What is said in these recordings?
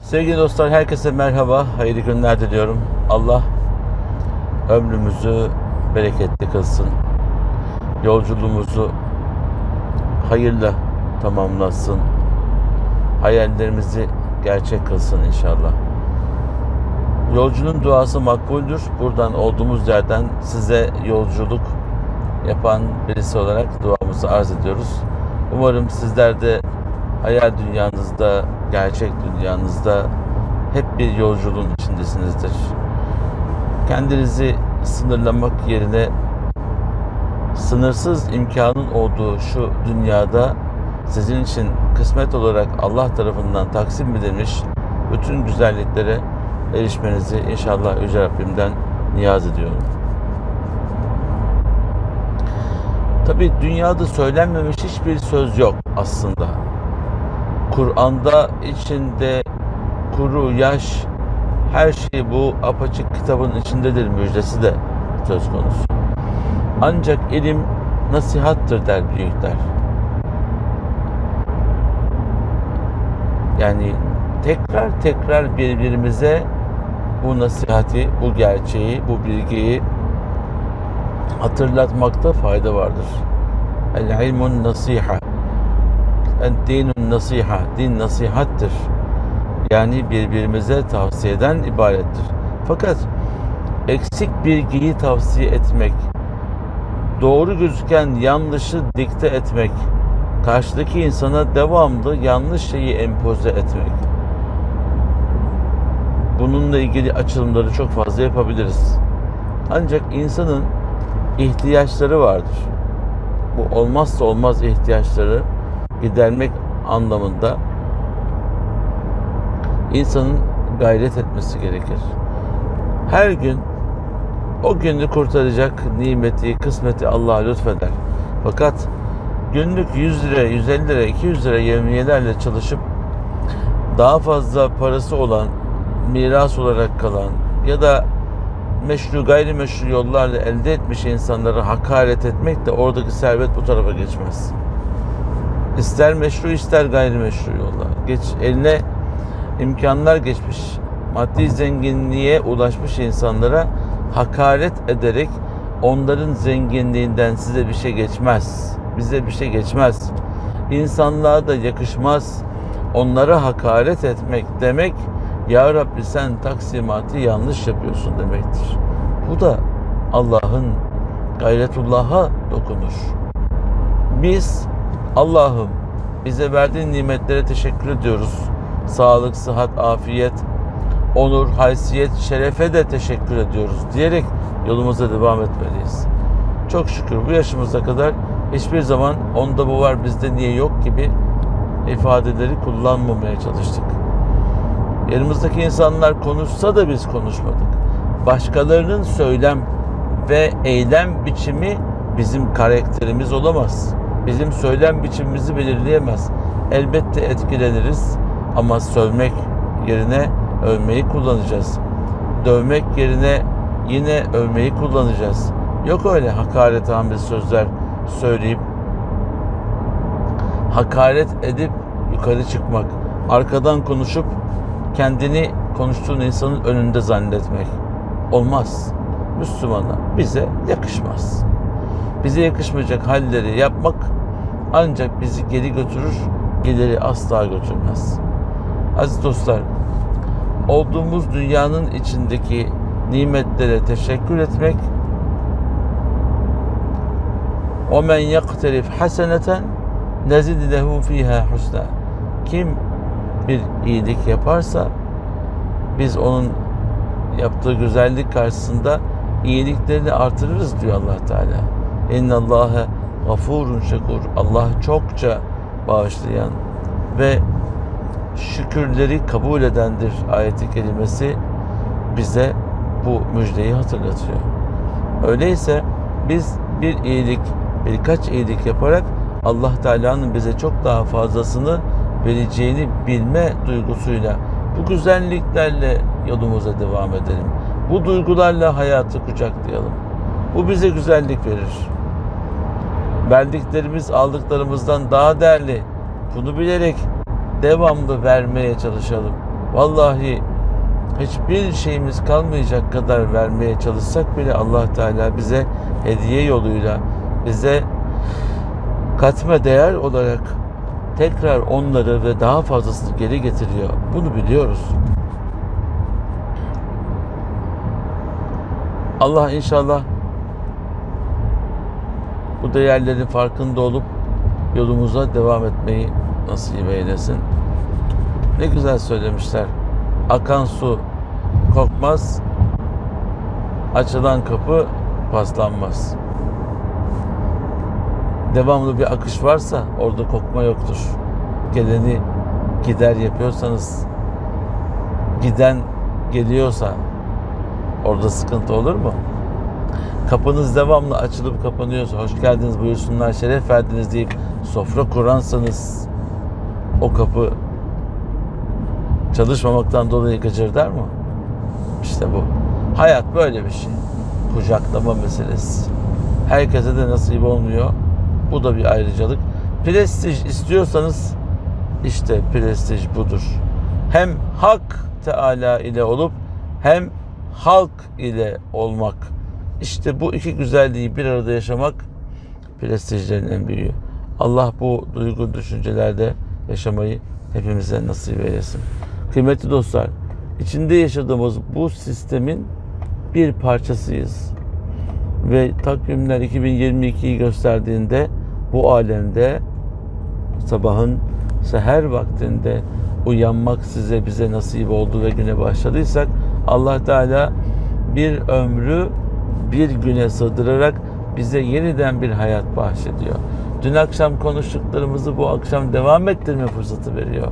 Sevgili dostlar herkese merhaba, hayırlı günler diliyorum. Allah ömrümüzü bereketli kılsın. Yolculuğumuzu hayırla tamamlasın. Hayallerimizi gerçek kılsın inşallah. Yolcunun duası makbuldür. Buradan olduğumuz yerden size yolculuk yapan birisi olarak duamızı arz ediyoruz. Umarım sizler de hayal dünyanızda, gerçek dünyanızda hep bir yolculuğun içindesinizdir. Kendinizi sınırlamak yerine sınırsız imkanın olduğu şu dünyada sizin için kısmet olarak Allah tarafından taksim edilmiş bütün güzelliklere erişmenizi inşallah Yüce Rabbimden niyaz ediyorum. Tabi dünyada söylenmemiş hiçbir söz yok aslında. Kur'an'da içinde kuru, yaş, her şey bu apaçık kitabın içindedir müjdesi de söz konusu. Ancak ilim nasihattır der büyükler. Yani tekrar tekrar birbirimize bu nasihati, bu gerçeği, bu bilgiyi hatırlatmakta fayda vardır. El ilmun nasiha. El dinun nasiha. Din nasihattir. Yani birbirimize tavsiyeden ibarettir. Fakat eksik bilgiyi tavsiye etmek, doğru gözüken yanlışı dikte etmek, karşıdaki insana devamlı yanlış şeyi empoze etmek. Bununla ilgili açılımları çok fazla yapabiliriz. Ancak insanın ihtiyaçları vardır. Bu olmazsa olmaz ihtiyaçları gidermek anlamında insanın gayret etmesi gerekir. Her gün o günü kurtaracak nimeti, kısmeti Allah lütfeder. Fakat günlük 100 lira, 150 lira, 200 lira yevmiyelerle çalışıp daha fazla parası olan, miras olarak kalan ya da meşru gayrimeşru yollarla elde etmiş insanları hakaret etmek de oradaki servet bu tarafa geçmez. İster meşru ister gayrimeşru yollar. Geç eline imkanlar geçmiş, maddi zenginliğe ulaşmış insanlara hakaret ederek onların zenginliğinden size bir şey geçmez. Bize bir şey geçmez. İnsanlığa da yakışmaz. Onlara hakaret etmek demek ya Rabbi sen taksimatı yanlış yapıyorsun demektir. Bu da Allah'ın gayretullah'a dokunur. Biz Allah'ım bize verdiğin nimetlere teşekkür ediyoruz. Sağlık, sıhhat, afiyet, onur, haysiyet, şerefe de teşekkür ediyoruz diyerek yolumuza devam etmeliyiz. Çok şükür bu yaşımıza kadar hiçbir zaman onda bu var bizde niye yok gibi ifadeleri kullanmamaya çalıştık. Yanımızdaki insanlar konuşsa da biz konuşmadık. Başkalarının söylem ve eylem biçimi bizim karakterimiz olamaz. Bizim söylem biçimimizi belirleyemez. Elbette etkileniriz ama sövmek yerine övmeyi kullanacağız. Dövmek yerine yine övmeyi kullanacağız. Yok öyle hakaret hamil sözler söyleyip hakaret edip yukarı çıkmak, arkadan konuşup kendini konuştuğun insanın önünde zannetmek olmaz. Müslümana bize yakışmaz. Bize yakışmayacak halleri yapmak ancak bizi geri götürür, ileri asla götürmez. Aziz dostlar, olduğumuz dünyanın içindeki nimetlere teşekkür etmek o men yakterif haseneten nezid lehu fiha husna. Kim bir iyilik yaparsa biz onun yaptığı güzellik karşısında iyiliklerini artırırız diyor allah Teala. İnna Allahe gafurun şekur. Allah çokça bağışlayan ve şükürleri kabul edendir ayeti kelimesi bize bu müjdeyi hatırlatıyor. Öyleyse biz bir iyilik, birkaç iyilik yaparak Allah Teala'nın bize çok daha fazlasını vereceğini bilme duygusuyla bu güzelliklerle yolumuza devam edelim. Bu duygularla hayatı kucaklayalım. Bu bize güzellik verir. Verdiklerimiz aldıklarımızdan daha değerli. Bunu bilerek devamlı vermeye çalışalım. Vallahi hiçbir şeyimiz kalmayacak kadar vermeye çalışsak bile Allah Teala bize hediye yoluyla bize katma değer olarak tekrar onları ve daha fazlasını geri getiriyor. Bunu biliyoruz. Allah inşallah bu değerlerin farkında olup yolumuza devam etmeyi nasip eylesin. Ne güzel söylemişler. Akan su kokmaz, açılan kapı paslanmaz. Devamlı bir akış varsa orada kokma yoktur. Geleni gider yapıyorsanız, giden geliyorsa orada sıkıntı olur mu? Kapınız devamlı açılıp kapanıyorsa, hoş geldiniz buyursunlar, şeref verdiniz deyip sofra kuransanız o kapı çalışmamaktan dolayı gıcırdar mı? İşte bu. Hayat böyle bir şey. Kucaklama meselesi. Herkese de nasip olmuyor. Bu da bir ayrıcalık. Prestij istiyorsanız işte prestij budur. Hem Hak Teala ile olup hem halk ile olmak. İşte bu iki güzelliği bir arada yaşamak prestijlerin en büyüğü. Allah bu duygu düşüncelerde yaşamayı hepimize nasip eylesin. Kıymetli dostlar, içinde yaşadığımız bu sistemin bir parçasıyız. Ve takvimler 2022'yi gösterdiğinde bu alemde sabahın seher vaktinde uyanmak size bize nasip oldu ve güne başladıysak Allah Teala bir ömrü bir güne sığdırarak bize yeniden bir hayat bahşediyor. Dün akşam konuştuklarımızı bu akşam devam ettirme fırsatı veriyor.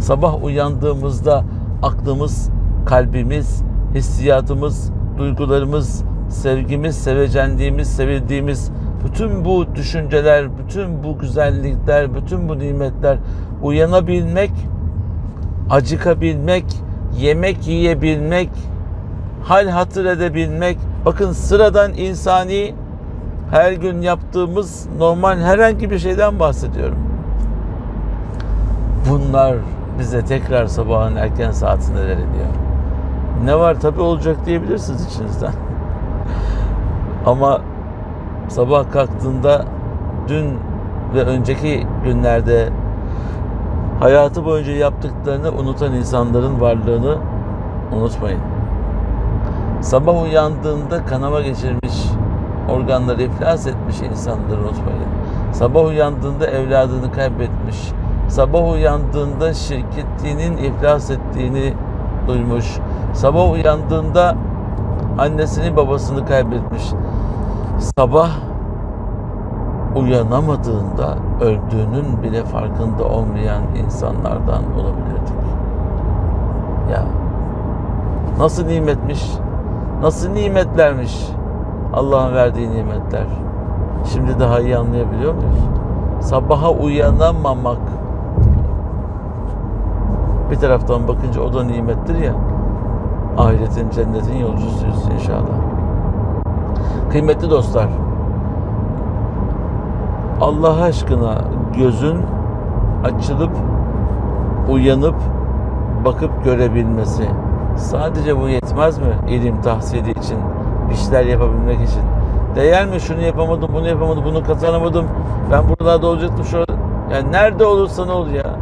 Sabah uyandığımızda aklımız, kalbimiz, hissiyatımız, duygularımız, sevgimiz, sevecenliğimiz, sevildiğimiz bütün bu düşünceler, bütün bu güzellikler, bütün bu nimetler uyanabilmek, acıkabilmek, yemek yiyebilmek, hal hatır edebilmek. Bakın sıradan insani her gün yaptığımız normal herhangi bir şeyden bahsediyorum. Bunlar bize tekrar sabahın erken saatinde veriliyor. Ne var tabi olacak diyebilirsiniz içinizden. Ama sabah kalktığında dün ve önceki günlerde hayatı boyunca yaptıklarını unutan insanların varlığını unutmayın. Sabah uyandığında kanama geçirmiş, organları iflas etmiş insanları unutmayın. Sabah uyandığında evladını kaybetmiş, sabah uyandığında şirketinin iflas ettiğini duymuş, sabah uyandığında annesini babasını kaybetmiş, sabah uyanamadığında öldüğünün bile farkında olmayan insanlardan olabilirdik. Ya nasıl nimetmiş, nasıl nimetlermiş Allah'ın verdiği nimetler. Şimdi daha iyi anlayabiliyor muyuz? Sabaha uyanamamak bir taraftan bakınca o da nimettir ya. Ahiretin, cennetin yolcusuyuz inşallah. Kıymetli dostlar, Allah aşkına gözün açılıp uyanıp bakıp görebilmesi. Sadece bu yetmez mi ilim tahsili için, bir şeyler yapabilmek için? Değer mi şunu yapamadım, bunu yapamadım, bunu kazanamadım, ben buralarda olacaktım şurada. Yani nerede olursan ol ya.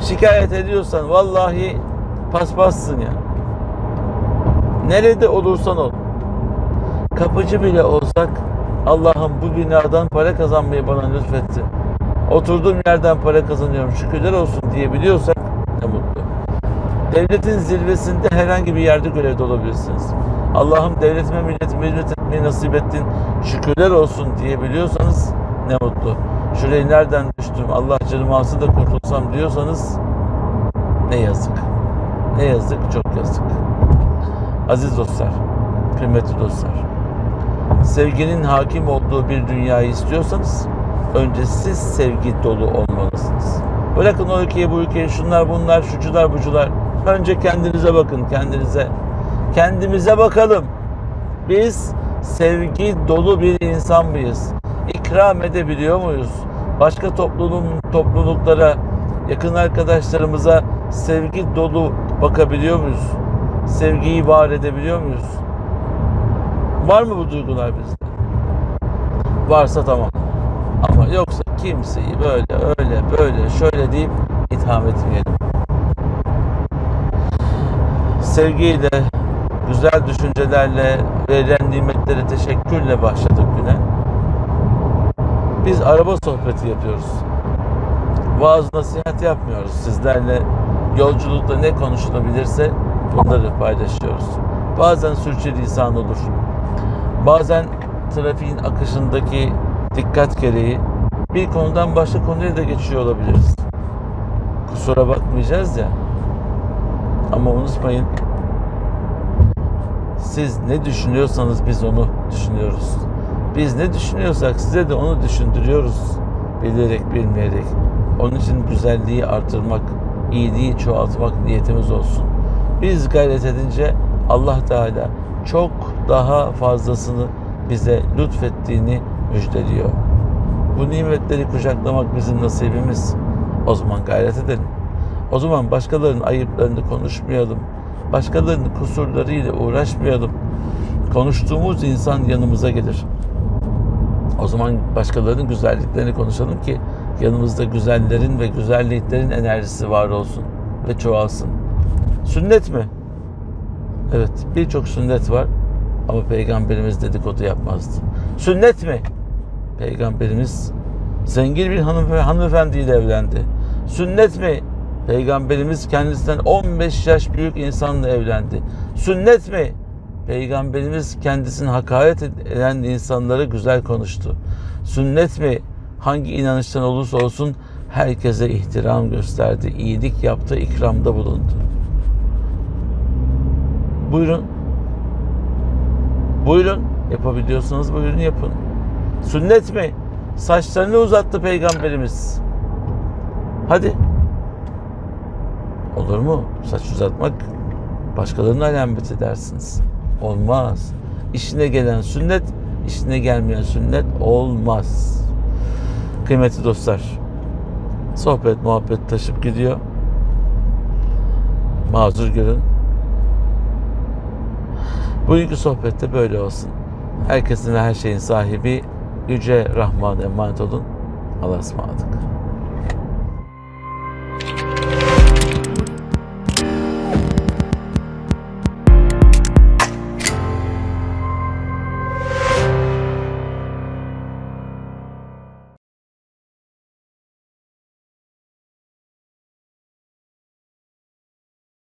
Şikayet ediyorsan vallahi paspassın ya. Nerede olursan ol. Kapıcı bile olsak Allah'ım bu binadan para kazanmayı bana lütfetti. Oturduğum yerden para kazanıyorum şükürler olsun diyebiliyorsak ne mutlu. Devletin zirvesinde herhangi bir yerde görevde olabilirsiniz. Allah'ım devletime milletime hizmet etmeyi nasip ettin şükürler olsun diyebiliyorsanız ne mutlu. Şurayı nereden düştüm Allah alsın da kurtulsam diyorsanız ne yazık. Ne yazık çok yazık. Aziz dostlar, kıymetli dostlar sevginin hakim olduğu bir dünyayı istiyorsanız önce siz sevgi dolu olmalısınız. Bırakın o ülkeyi bu ülkeyi şunlar bunlar şucular bucular. Önce kendinize bakın kendinize. Kendimize bakalım. Biz sevgi dolu bir insan mıyız? İkram edebiliyor muyuz? Başka topluluk, topluluklara, yakın arkadaşlarımıza sevgi dolu bakabiliyor muyuz? Sevgiyi var edebiliyor muyuz? Var mı bu duygular bizde? Varsa tamam. Ama yoksa kimseyi böyle öyle böyle şöyle deyip itham etmeyelim. Sevgiyle, güzel düşüncelerle, verilen nimetlere teşekkürle başladık güne. Biz araba sohbeti yapıyoruz. Vaaz nasihat yapmıyoruz. Sizlerle yolculukta ne konuşulabilirse bunları paylaşıyoruz. Bazen sürçülisan olur. Bazen trafiğin akışındaki dikkat gereği bir konudan başka konuya da geçiyor olabiliriz. Kusura bakmayacağız ya. Ama unutmayın siz ne düşünüyorsanız biz onu düşünüyoruz. Biz ne düşünüyorsak size de onu düşündürüyoruz. Bilerek bilmeyerek. Onun için güzelliği artırmak, iyiliği çoğaltmak niyetimiz olsun. Biz gayret edince Allah Teala çok daha fazlasını bize lütfettiğini müjdeliyor. Bu nimetleri kucaklamak bizim nasibimiz. O zaman gayret edelim. O zaman başkalarının ayıplarını konuşmayalım. Başkalarının kusurlarıyla uğraşmayalım. Konuştuğumuz insan yanımıza gelir. O zaman başkalarının güzelliklerini konuşalım ki yanımızda güzellerin ve güzelliklerin enerjisi var olsun ve çoğalsın. Sünnet mi? Evet, birçok sünnet var ama peygamberimiz dedikodu yapmazdı. Sünnet mi? Peygamberimiz zengin bir hanım hanımefendiyle evlendi. Sünnet mi? Peygamberimiz kendisinden 15 yaş büyük insanla evlendi. Sünnet mi? Peygamberimiz kendisini hakaret eden insanlara güzel konuştu. Sünnet mi? Hangi inanıştan olursa olsun herkese ihtiram gösterdi, iyilik yaptı, ikramda bulundu. Buyurun. Buyurun. Yapabiliyorsanız buyurun yapın. Sünnet mi? Saçlarını uzattı peygamberimiz. Hadi. Olur mu? Saç uzatmak başkalarının alameti dersiniz. Olmaz. İşine gelen sünnet, işine gelmeyen sünnet olmaz. Kıymetli dostlar, sohbet muhabbet taşıp gidiyor. Mazur görün. Bugünkü sohbette böyle olsun. Herkesin ve her şeyin sahibi Yüce Rahman'a emanet olun. Allah'a ısmarladık.